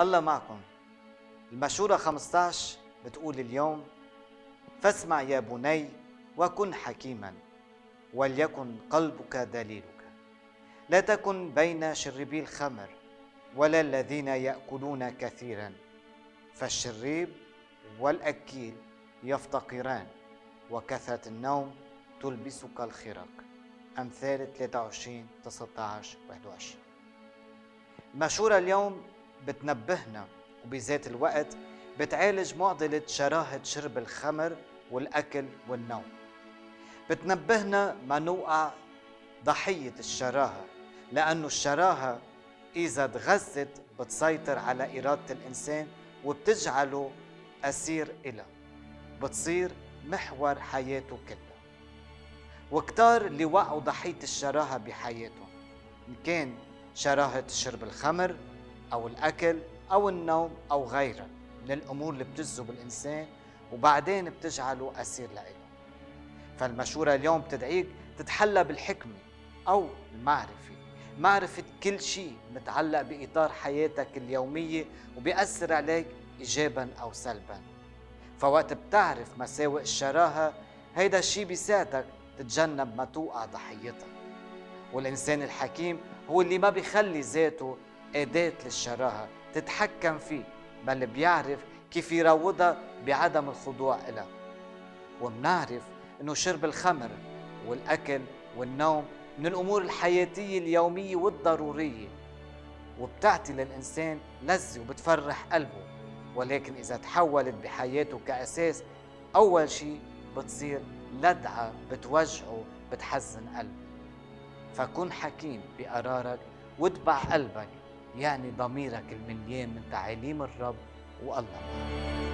الله معكم. المشورة 15 بتقول اليوم فاسمع يا بني وكن حكيما وليكن قلبك دليلك. لا تكن بين شربي الخمر ولا الذين يأكلون كثيرا فالشريب والأكيل يفتقران وكثرة النوم تلبسك الخرق أمثال 23 19 21 المشورة اليوم بتنبهنا وبذات الوقت بتعالج معضلة شراهة شرب الخمر والأكل والنوم. بتنبهنا ما نوقع ضحية الشراهة لأنه الشراهة إذا تغذت بتسيطر على إرادة الإنسان وبتجعله أسير إلها بتصير محور حياته كلها. وكتار اللي وقعوا ضحية الشراهة بحياتهم إن كان شراهة شرب الخمر أو الأكل أو النوم أو غيرها من الأمور اللي بتجذب الإنسان وبعدين بتجعله أسير لإله. فالمشورة اليوم بتدعيك تتحلى بالحكمة أو المعرفة. معرفة كل شيء متعلق بإطار حياتك اليومية وبيأثر عليك إيجابا أو سلبا. فوقت بتعرف مساوئ الشراهة هيدا الشيء بيساعدك تتجنب ما توقع ضحيتها والإنسان الحكيم هو اللي ما بيخلي ذاته أداة للشراهة تتحكم فيه بل بيعرف كيف يروضها بعدم الخضوع إلها ومنعرف أنه شرب الخمر والأكل والنوم من الأمور الحياتية اليومية والضرورية وبتعطي للإنسان لذة وبتفرح قلبه. ولكن إذا تحولت بحياته كأساس أول شيء بتصير لدعة بتوجعه بتحزن قلبه. فكن حكيم بقرارك واتبع قلبك. يعني ضميرك المليان من تعاليم الرب والله.